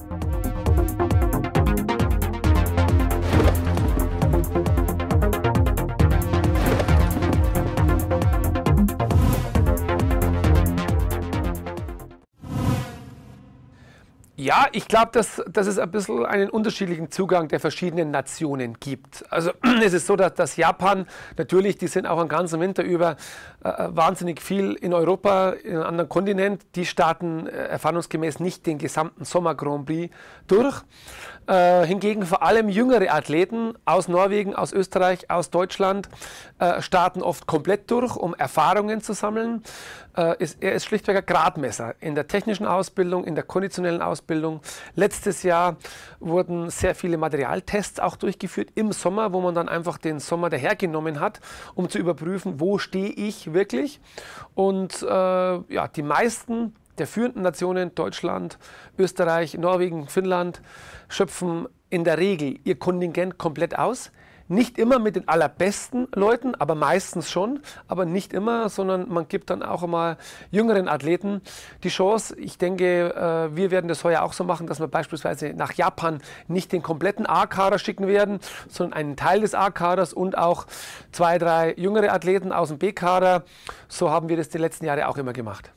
Thank you. Ja, ich glaube, dass, dass es ein bisschen einen unterschiedlichen Zugang der verschiedenen Nationen gibt. Also es ist so, dass, dass Japan natürlich, die sind auch den ganzen Winter über äh, wahnsinnig viel in Europa, in einem anderen Kontinent. Die starten äh, erfahrungsgemäß nicht den gesamten Sommer Grand Prix durch. Äh, hingegen vor allem jüngere Athleten aus Norwegen, aus Österreich, aus Deutschland äh, starten oft komplett durch, um Erfahrungen zu sammeln. Äh, ist, er ist schlichtweg ein Gradmesser in der technischen Ausbildung, in der konditionellen Ausbildung. Letztes Jahr wurden sehr viele Materialtests auch durchgeführt im Sommer, wo man dann einfach den Sommer dahergenommen hat, um zu überprüfen, wo stehe ich wirklich. Und äh, ja, die meisten der führenden Nationen, Deutschland, Österreich, Norwegen, Finnland, schöpfen in der Regel ihr Kontingent komplett aus. Nicht immer mit den allerbesten Leuten, aber meistens schon, aber nicht immer, sondern man gibt dann auch einmal jüngeren Athleten die Chance. Ich denke, äh, wir werden das heuer auch so machen, dass wir beispielsweise nach Japan nicht den kompletten A-Kader schicken werden, sondern einen Teil des A-Kaders und auch zwei, drei jüngere Athleten aus dem B-Kader. So haben wir das die letzten Jahre auch immer gemacht.